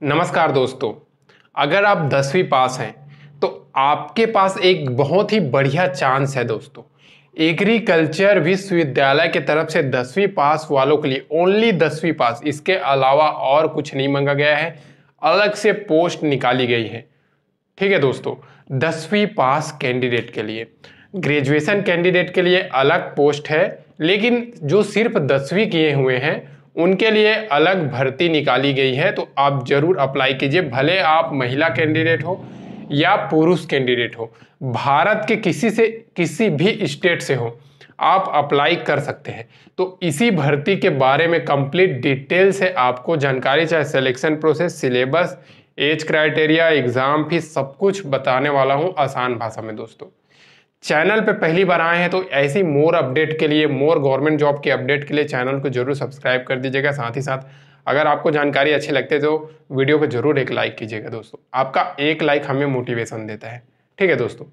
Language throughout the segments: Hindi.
नमस्कार दोस्तों, अगर आप दसवीं पास हैं तो आपके पास एक बहुत ही बढ़िया चांस है दोस्तों। एग्रीकल्चर विश्वविद्यालय के तरफ़ से दसवीं पास वालों के लिए ओनली दसवीं पास। इसके अलावा और कुछ नहीं मांगा गया है, अलग से पोस्ट निकाली गई है। ठीक है दोस्तों, दसवीं पास कैंडिडेट के लिए। ग्रेजुएशन कैंडिडेट के लिए अलग पोस्ट है, लेकिन जो सिर्फ़ दसवीं किए हुए हैं उनके लिए अलग भर्ती निकाली गई है तो आप ज़रूर अप्लाई कीजिए, भले आप महिला कैंडिडेट हो या पुरुष कैंडिडेट हो। भारत के किसी से, किसी भी स्टेट से हो, आप अप्लाई कर सकते हैं। तो इसी भर्ती के बारे में कंप्लीट डिटेल से आपको जानकारी, चाहे selection process syllabus age criteria exam fees सब कुछ बताने वाला हूँ आसान भाषा में दोस्तों। चैनल पे पहली बार आए हैं तो ऐसी मोर अपडेट के लिए मोर गवर्नमेंट जॉब के अपडेट के लिए चैनल को ज़रूर सब्सक्राइब कर दीजिएगा। साथ ही साथ, अगर आपको जानकारी अच्छी लगती है तो वीडियो को ज़रूर एक लाइक कीजिएगा दोस्तों। आपका एक लाइक हमें मोटिवेशन देता है। ठीक है दोस्तों?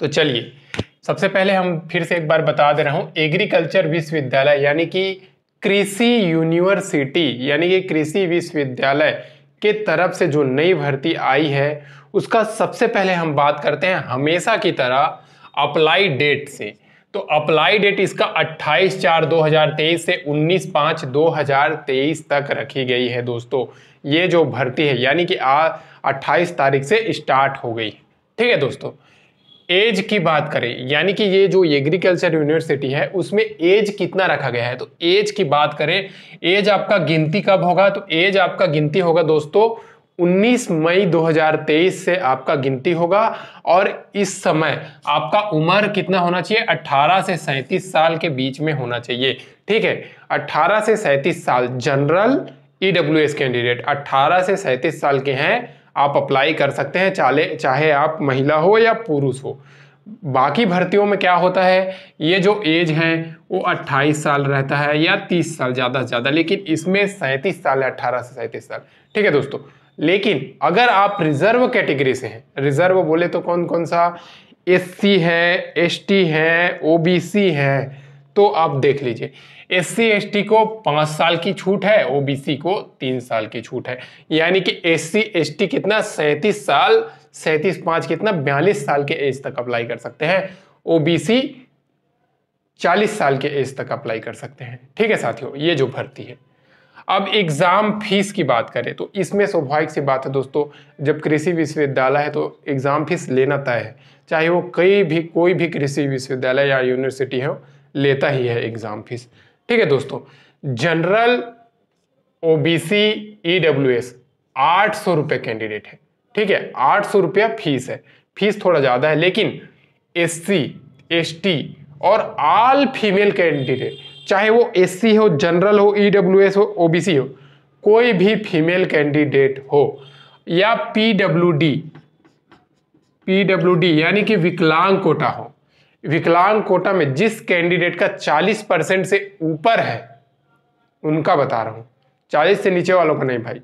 तो चलिए, सबसे पहले हम फिर से एक बार बता दे रहा हूँ एग्रीकल्चर विश्वविद्यालय, यानी कि कृषि यूनिवर्सिटी यानी कि कृषि विश्वविद्यालय के तरफ़ से जो नई भर्ती आई है, उसका सबसे पहले हम बात करते हैं, हमेशा की तरह अप्लाई डेट से। तो अप्लाई डेट इसका 28 चार 2023 से 19 पाँच 2023 तक रखी गई है दोस्तों। ये जो भर्ती है, यानी कि आ 28 तारीख से स्टार्ट हो गई। ठीक है दोस्तों? एज की बात करें, यानी कि ये जो एग्रीकल्चर यूनिवर्सिटी है, उसमें एज कितना रखा गया है? तो एज की बात करें एज आपका गिनती कब होगा? तो एज आपका गिनती होगा दोस्तों 19 मई 2023 से आपका गिनती होगा और इस समय आपका उम्र कितना होना चाहिए? 18 से 37 साल के बीच में होना चाहिए। ठीक है? 18 से 37 साल जनरल ईडब्ल्यूएस कैंडिडेट 18 से 37 साल के हैं, आप अप्लाई कर सकते हैं चाहे चाहे आप महिला हो या पुरुष हो। बाकी भर्तियों में क्या होता है? ये जो एज है, वो 28 साल रहता है या 30 साल, ज़्यादा से ज़्यादा, लेकिन इसमें सैंतीस साल है अट्ठारह से सैंतीस साल। ठीक है दोस्तों? लेकिन अगर आप रिज़र्व कैटेगरी से हैं, रिज़र्व बोले तो कौन कौन सा? एससी है एसटी है ओबीसी है तो आप देख लीजिए। एस सी एस टी को पाँच साल की छूट है ओ बी सी को तीन साल की छूट है। यानी कि एस सी एस टी कितना? सैंतीस साल, सैंतीस पाँच कितना? बयालीस साल के एज तक अप्लाई कर सकते हैं। ओ बी सी चालीस साल के एज तक अप्लाई कर सकते हैं। ठीक है साथियों, ये जो भर्ती है। अब एग्ज़ाम फ़ीस की बात करें तो इसमें स्वाभाविक सी बात है दोस्तों, जब कृषि विश्वविद्यालय है तो एग्ज़ाम फ़ीस लेना तय है। चाहे वो कई भी, कोई भी कृषि विश्वविद्यालय या यूनिवर्सिटी हो, लेता ही है एग्ज़ाम फ़ीस ठीक है दोस्तों general O B C E W S आठ सौ रुपये कैंडिडेट है। ठीक है, आठ सौ रुपया फ़ीस है। फ़ीस थोड़ा ज़्यादा है, लेकिन एस सी एस टी और ऑल फीमेल कैंडिडेट चाहे वो एससी हो जनरल हो ईडब्ल्यूएस हो ओबीसी हो, कोई भी फीमेल कैंडिडेट हो, या पीडब्ल्यूडी पीडब्ल्यूडी यानी कि विकलांग कोटा हो, विकलांग कोटा में जिस कैंडिडेट का 40 परसेंट से ऊपर है, उनका बता रहा हूँ। 40 से नीचे वालों का नहीं भाई।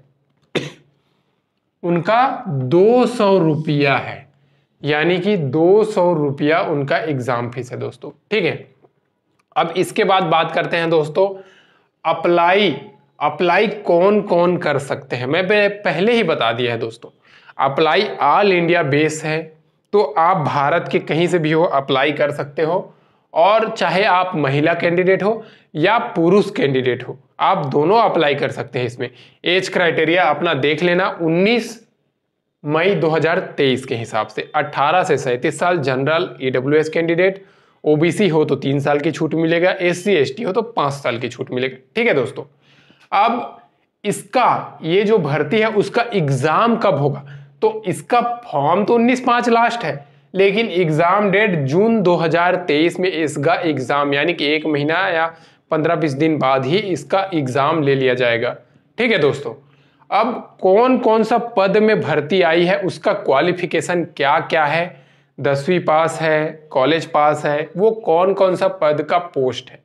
उनका दो सौ रुपया है, यानी कि दो सौ रुपया उनका एग्ज़ाम फ़ीस है दोस्तों। ठीक है? अब इसके बाद बात करते हैं दोस्तों अप्लाई अप्लाई कौन कौन कर सकते हैं? मैं पहले ही बता दिया है दोस्तों अप्लाई ऑल इंडिया बेस है तो आप भारत के कहीं से भी हो अप्लाई कर सकते हो, और चाहे आप महिला कैंडिडेट हो या पुरुष कैंडिडेट हो, आप दोनों अप्लाई कर सकते हैं इसमें। एज क्राइटेरिया अपना देख लेना 19 मई 2023 के हिसाब से 18 से सैंतीस साल जनरल ईडब्ल्यूएस कैंडिडेट ओबीसी हो तो तीन साल की छूट मिलेगा एस सी हो तो पाँच साल की छूट मिलेगा। ठीक है दोस्तों? अब इसका, ये जो भर्ती है, उसका एग्ज़ाम कब होगा? तो इसका फॉर्म तो उन्नीस पाँच लास्ट है, लेकिन एग्ज़ाम डेट जून 2023 में इसका एग्ज़ाम, यानी कि एक महीना या पंद्रह बीस दिन बाद ही इसका एग्ज़ाम ले लिया जाएगा। ठीक है दोस्तों? अब कौन कौन सा पद में भर्ती आई है, उसका क्वालिफिकेशन क्या क्या है? दसवीं पास है कॉलेज पास है वो कौन कौन सा पद का पोस्ट है?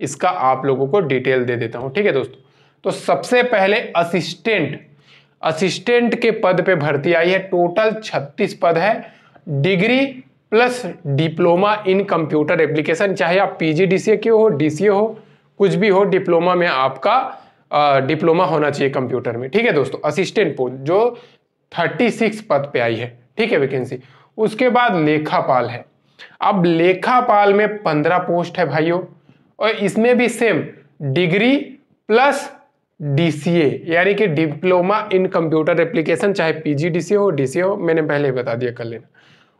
इसका आप लोगों को डिटेल दे देता हूँ ठीक है दोस्तों? तो सबसे पहले असिस्टेंट। असिस्टेंट के पद पे भर्ती आई है टोटल 36 पद है। Degree plus diploma in computer application चाहे आप पीजीडीसीए के हो डीसीए हो कुछ भी हो डिप्लोमा में आपका आ, डिप्लोमा होना चाहिए कंप्यूटर में ठीक है दोस्तों? असिस्टेंट पोस्ट जो 36 पद पे आई है ठीक है वैकेंसी उसके बाद लेखापाल है। अब लेखापाल में 15 पोस्ट है भाइयों, और इसमें भी सेम डिग्री प्लस डीसीए यानी कि डिप्लोमा इन कंप्यूटर एप्लीकेशन चाहे पीजीडीसीए हो डीसीए हो, मैंने पहले ही बता दिया कर लेना।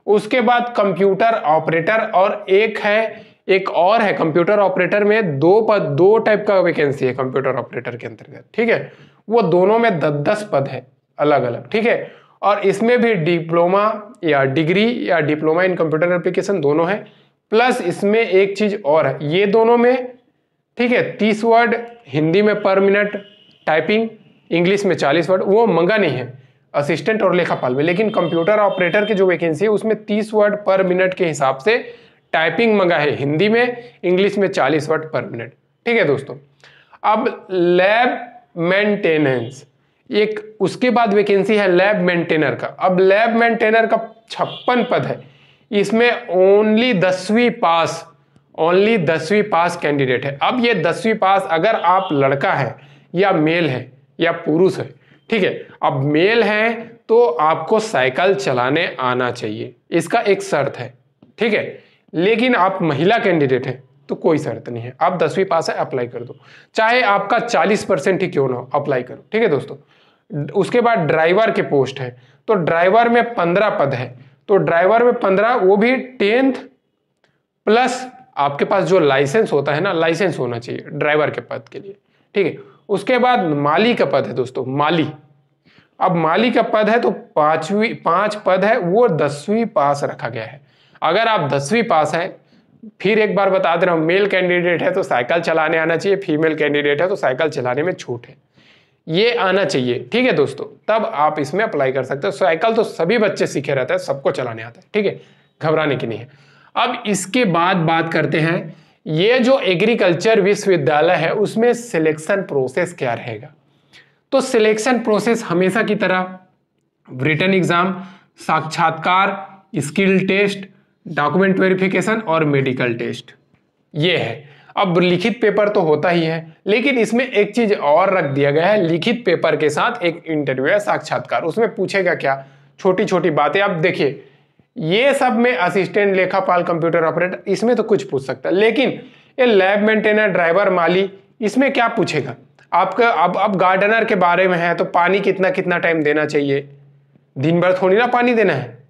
उसके बाद कंप्यूटर ऑपरेटर और एक है, एक और है कंप्यूटर ऑपरेटर में, दो पद, दो टाइप का वैकेंसी है कंप्यूटर ऑपरेटर के अंतर्गत, ठीक है? वो दोनों में दस दस पद है अलग अलग ठीक है? और इसमें भी डिप्लोमा या डिग्री या डिप्लोमा इन कंप्यूटर एप्लीकेशन दोनों है। प्लस इसमें एक चीज़ और है, ये दोनों में, ठीक है, तीस वर्ड हिंदी में पर मिनट, टाइपिंग, इंग्लिश में चालीस वर्ड, वो मंगा नहीं है, असिस्टेंट और लेखापाल में। लेकिन कंप्यूटर ऑपरेटर की जो वैकेंसी है, उसमें तीस वर्ड पर मिनट के हिसाब से टाइपिंग मंगा है, हिंदी में, इंग्लिश में चालीस वर्ड पर मिनट। ठीक है दोस्तों, अब लैब मेंटेनेंस। एक, उसके बाद वैकेंसी है लैब मेंटेनर का। अब लैब मेंटेनर का छप्पन पद है। इसमें ओनली दसवीं पास ओनली दसवीं पास कैंडिडेट है। अब ये दसवीं पास अगर आप लड़का है या मेल है या पुरुष है, ठीक है? अब मेल है तो आपको साइकिल चलाने आना चाहिए। इसका एक शर्त है, ठीक है? लेकिन आप महिला कैंडिडेट हैं। तो कोई शर्त नहीं है। आप दसवीं पास है अप्लाई कर दो। चाहे आपका चालीस परसेंट ही क्यों ना हो अप्लाई करो। ठीक है दोस्तों? उसके बाद ड्राइवर के पोस्ट है। तो ड्राइवर में पंद्रह पद है। तो ड्राइवर में पंद्रह, वो भी टेंथ प्लस आपके पास जो लाइसेंस होता है ना लाइसेंस होना चाहिए ड्राइवर के पद के लिए। ठीक है? उसके बाद माली का पद है दोस्तों, माली। अब माली का पद है तो पांचवी, पाँच पद है, वो दसवीं पास रखा गया है। अगर आप दसवीं पास हैं फिर एक बार बता दे रहा हूँ मेल कैंडिडेट है तो साइकिल चलाने आना चाहिए फीमेल कैंडिडेट है तो साइकिल चलाने में छूट है। ये आना चाहिए, ठीक है दोस्तों? तब आप इसमें अप्लाई कर सकते हो। साइकिल तो सभी बच्चे सीखे रहते हैं, सबको चलाने आता है, ठीक है? घबराने की नहीं है। अब इसके बाद बात करते हैं, ये जो एग्रीकल्चर विश्वविद्यालय है, उसमें सिलेक्शन प्रोसेस क्या रहेगा? तो सिलेक्शन प्रोसेस हमेशा की तरह रिटर्न एग्ज़ाम साक्षात्कार स्किल टेस्ट डॉक्यूमेंट वेरिफिकेशन और मेडिकल टेस्ट। ये है। अब लिखित पेपर तो होता ही है, लेकिन इसमें एक चीज़ और रख दिया गया है, लिखित पेपर के साथ एक इंटरव्यू है, साक्षात्कार। उसमें पूछेगा क्या? छोटी छोटी बातें। अब देखिए, ये सब में असिस्टेंट, लेखापाल, कंप्यूटर ऑपरेटर, इसमें तो कुछ पूछ सकता है। लेकिन ये लैब मेंटेनर, ड्राइवर, माली, इसमें क्या पूछेगा? आपका, अब अब गार्डनर के बारे में है तो पानी कितना कितना टाइम देना चाहिए? दिन भर थोड़ी ना पानी देना है।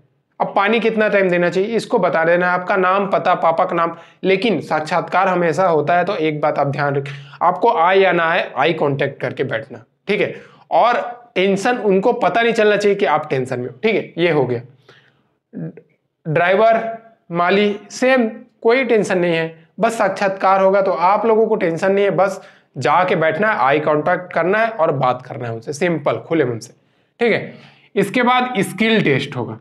अब पानी कितना टाइम देना चाहिए? इसको बता देना है। आपका नाम, पता, पापा का नाम। लेकिन साक्षात्कार हमेशा होता है तो एक बात आप ध्यान रखें। आपको आए या ना आए, आई कॉन्टेक्ट करके बैठना। ठीक है? और टेंशन उनको पता नहीं चलना चाहिए कि आप टेंशन में हो। ठीक है? ये हो गया। ड्राइवर, माली सेम कोई टेंशन नहीं है। बस साक्षात्कार होगा तो आप लोगों को टेंशन नहीं है। बस जाके बैठना है आई कांटेक्ट करना है और बात करना है उनसे। सिंपल खुले मन से। ठीक है? इसके बाद स्किल टेस्ट होगा।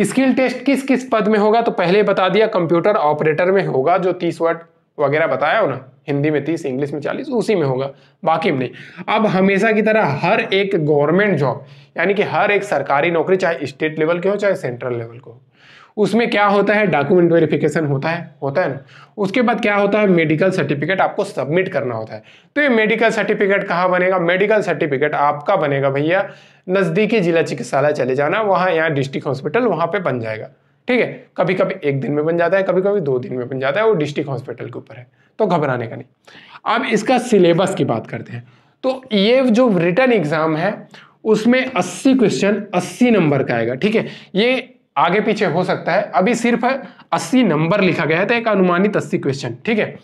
स्किल टेस्ट किस किस पद में होगा? तो पहले बता दिया, कंप्यूटर ऑपरेटर में होगा, जो तीस वर्ड वगैरह बताया हो ना, हिंदी में तीस, इंग्लिश में चालीस, उसी में होगा, बाकी में नहीं। अब हमेशा की तरह हर एक गवर्नमेंट जॉब, यानी कि हर एक सरकारी नौकरी, चाहे स्टेट लेवल के हो, चाहे सेंट्रल लेवल को उसमें क्या होता है? डॉक्यूमेंट वेरिफिकेशन होता है होता है ना? उसके बाद क्या होता है? मेडिकल सर्टिफिकेट आपको सबमिट करना होता है। तो ये मेडिकल सर्टिफिकेट कहाँ बनेगा? मेडिकल सर्टिफिकेट आपका बनेगा भैया नज़दीकी जिला चिकित्सालय चले जाना, वहाँ यहाँ डिस्ट्रिक्ट हॉस्पिटल वहाँ पर बन जाएगा। ठीक है? कभी कभी एक दिन में बन जाता है कभी कभी दो दिन में बन जाता है, वो डिस्ट्रिक्ट हॉस्पिटल के ऊपर है। तो घबराने का नहीं। अब इसका सिलेबस की बात करते हैं। तो ये जो रिटर्न एग्ज़ाम है, उसमें 80 क्वेश्चन 80 नंबर का आएगा। ठीक है? ये आगे पीछे हो सकता है। अभी सिर्फ़ 80 नंबर लिखा गया है तो एक अनुमानित 80 क्वेश्चन ठीक है?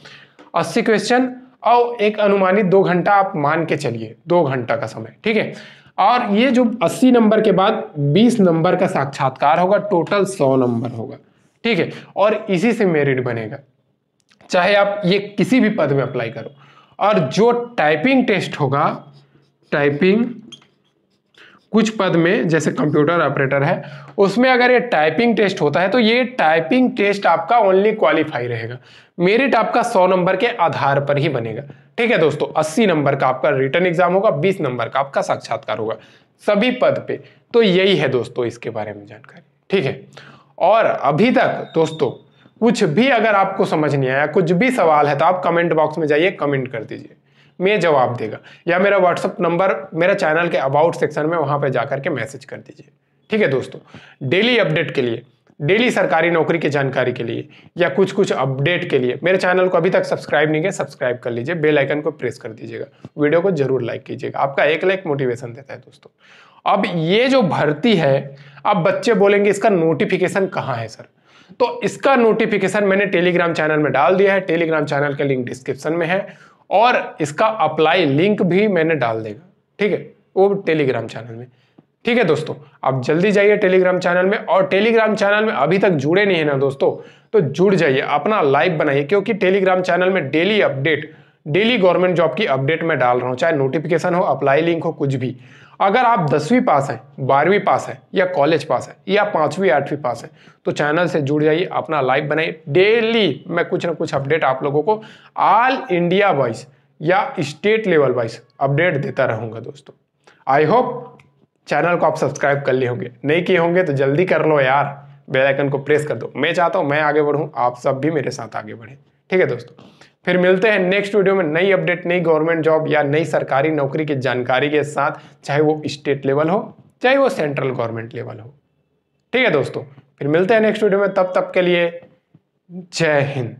80 क्वेश्चन और एक अनुमानित दो घंटा आप मान के चलिए, दो घंटा का समय, ठीक है? और ये जो 80 नंबर के बाद 20 नंबर का साक्षात्कार होगा टोटल 100 नंबर होगा, ठीक है? और इसी से मेरिट बनेगा। चाहे आप ये किसी भी पद में अप्लाई करो। और जो टाइपिंग टेस्ट होगा टाइपिंग कुछ पद में, जैसे कंप्यूटर ऑपरेटर है, उसमें अगर ये टाइपिंग टेस्ट होता है तो ये टाइपिंग टेस्ट आपका ओनली क्वालिफाई रहेगा। मेरिट आपका 100 नंबर के आधार पर ही बनेगा। ठीक है दोस्तों 80 नंबर का आपका रिटर्न एग्ज़ाम होगा 20 नंबर का आपका साक्षात्कार होगा, सभी पद पे। तो यही है दोस्तों इसके बारे में जानकारी। ठीक है? और अभी तक दोस्तों, कुछ भी अगर आपको समझ नहीं आया, कुछ भी सवाल है तो आप कमेंट बॉक्स में जाइए कमेंट कर दीजिए। में जवाब देगा। या मेरा व्हाट्सअप नंबर मेरा चैनल के अबाउट सेक्शन में वहाँ पर जाकर के मैसेज कर दीजिए। ठीक है दोस्तों? डेली अपडेट के लिए डेली सरकारी नौकरी की जानकारी के लिए या कुछ कुछ अपडेट के लिए मेरे चैनल को अभी तक सब्सक्राइब नहीं किया सब्सक्राइब कर लीजिए। बेल आइकन को प्रेस कर दीजिएगा। वीडियो को ज़रूर लाइक कीजिएगा। आपका एक लाइक मोटिवेशन देता है दोस्तों। अब ये जो भर्ती है, अब बच्चे बोलेंगे, इसका नोटिफिकेशन कहाँ है सर तो इसका नोटिफिकेशन मैंने टेलीग्राम चैनल में डाल दिया है। टेलीग्राम चैनल का लिंक डिस्क्रिप्शन में है। और इसका अप्लाई लिंक भी मैंने डाल देगा। ठीक है? वो टेलीग्राम चैनल में। ठीक है दोस्तों? आप जल्दी जाइए टेलीग्राम चैनल में और टेलीग्राम चैनल में अभी तक जुड़े नहीं है ना दोस्तों तो जुड़ जाइए, अपना लाइव बनाइए, क्योंकि टेलीग्राम चैनल में daily update daily government job की अपडेट मैं डाल रहा हूँ, चाहे नोटिफिकेशन हो अप्लाई लिंक हो, कुछ भी। अगर आप दसवीं पास हैं, बारहवीं पास है, या कॉलेज पास है, या पांचवी, आठवीं पास है तो चैनल से जुड़ जाइए, अपना लाइव बनाइए। डेली मैं कुछ ना कुछ अपडेट आप लोगों को ऑल इंडिया वाइज या स्टेट लेवल वाइज अपडेट देता रहूँगा दोस्तों। आई होप चैनल को आप सब्सक्राइब कर लिए होंगे। नहीं किए होंगे तो जल्दी कर लो यार। बेल आइकन को प्रेस कर दो। मैं चाहता हूँ मैं आगे बढ़ूँ, आप सब भी मेरे साथ आगे बढ़े। ठीक है दोस्तों? फिर मिलते हैं नेक्स्ट वीडियो में नई अपडेट नई गवर्नमेंट जॉब या नई सरकारी नौकरी की जानकारी के साथ, चाहे वो स्टेट लेवल हो, चाहे वो सेंट्रल गवर्नमेंट लेवल हो। ठीक है दोस्तों, फिर मिलते हैं नेक्स्ट वीडियो में, तब तक के लिए जय हिंद।